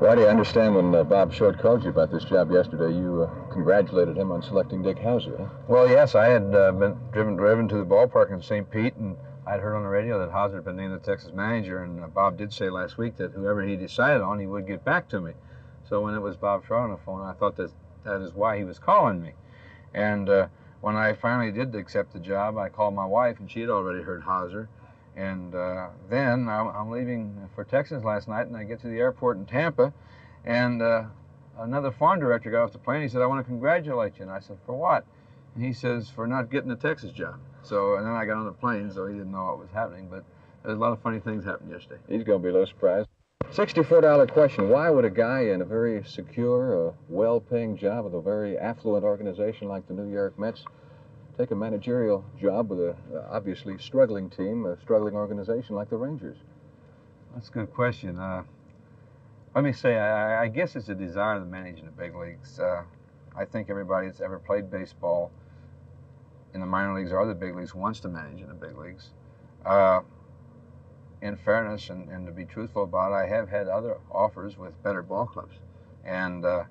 Whitey, I understand when uh, Bob Short called you about this job yesterday, you uh, congratulated him on selecting Dick. Huh? Well, yes, I had uh, been driven driven to the ballpark in St. Pete, and I'd heard on the radio that Howser had been named the Texas manager, and uh, Bob did say last week that whoever he decided on, he would get back to me. So when it was Bob Short on the phone, I thought that that is why he was calling me. And uh, when I finally did accept the job, I called my wife, and she had already heard Howser. And uh, then I'm, I'm, leaving for Texas last night, and I get to the airport in Tampa, and uh, another farm director got off the plane. He said, "I want to congratulate you." And I said, "For what?" And he says, "For not getting the Texas job." So, and then I got on the plane, so he didn't know what was happening. But there's a lot of funny things happened yesterday. He's going to be a little surprised. $64 question. Why would a guy in a very secure, uh, well-paying job with a very affluent organization like the New York Mets take a managerial job with a obviously struggling team, a struggling organization like the Rangers? That's a good question. Uh, let me say, I, I, guess it's a desire to manage in the big leagues. Uh, I think everybody that's ever played baseball in the minor leagues or the big leagues wants to manage in the big leagues. Uh, in fairness and, and, to be truthful about it, I have had other offers with better ball clubs. And uh,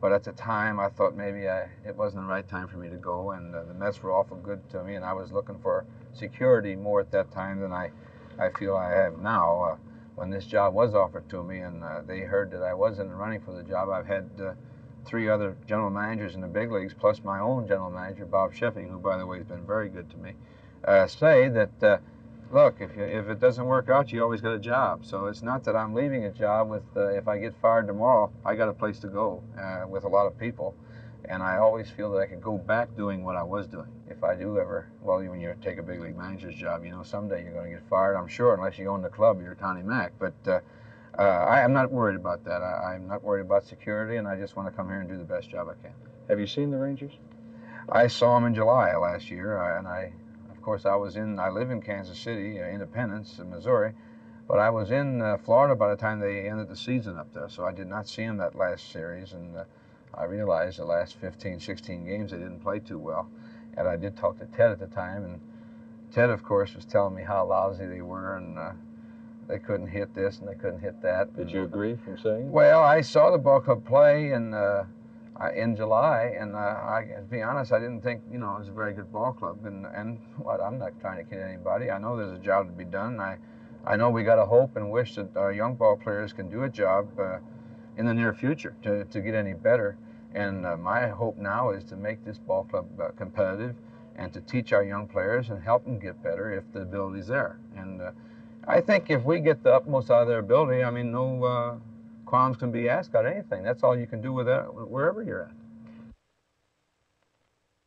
but at the time, I thought maybe I, it wasn't the right time for me to go, and uh, the Mets were awful good to me, and I was looking for security more at that time than I, I feel I have now. Uh, when this job was offered to me, and uh, they heard that I was in the running for the job, I've had uh, three other general managers in the big leagues, plus my own general manager, Bob Scheffing, who, by the way, has been very good to me, uh, say that uh, look, if, you, if it doesn't work out, you always got a job. So it's not that I'm leaving a job with, uh, if I get fired tomorrow, I got a place to go uh, with a lot of people. And I always feel that I could go back doing what I was doing. If I do ever, well, when you take a big league manager's job, you know, someday you're going to get fired, I'm sure, unless you own the club, you're Connie Mack. But uh, uh, I, am not worried about that. I, I'm not worried about security, and I just want to come here and do the best job I can. Have you seen the Rangers? I saw them in July last year, uh, and I course, I was in, I live in Kansas City, uh, Independence, Missouri, but I was in uh, Florida by the time they ended the season up there, so I did not see them that last series, and uh, I realized the last 15, 16 games they didn't play too well. And I did talk to Ted at the time, and Ted, of course, was telling me how lousy they were, and uh, they couldn't hit this and they couldn't hit that. Did you agree from saying? Well, I saw the ball club play, and uh, in July, and uh, I, to be honest, I didn't think you know it was a very good ball club. And and what I'm not trying to kid anybody. I know there's a job to be done. I I know we got to hope and wish that our young ball players can do a job uh, in the near future to to get any better. And uh, my hope now is to make this ball club uh, competitive and to teach our young players and help them get better if the ability's there. And uh, I think if we get the utmost out of their ability, I mean, no uh, qualms can be asked about anything. That's all you can do with that wherever you're at.